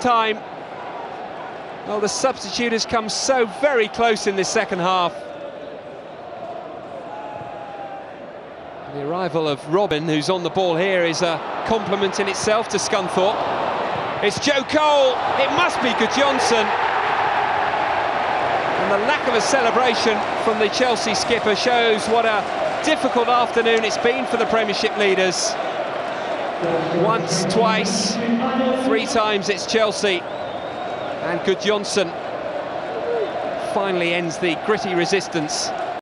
time. Well, the substitute has come so very close in this second half. The arrival of Robben, who's on the ball here, is a compliment in itself to Scunthorpe. It's Joe Cole, it must be Gudjohnsen. And the lack of a celebration from the Chelsea skipper shows what a difficult afternoon it's been for the Premiership leaders. Once, twice, times it's Chelsea. And Gudjohnsen finally ends the gritty resistance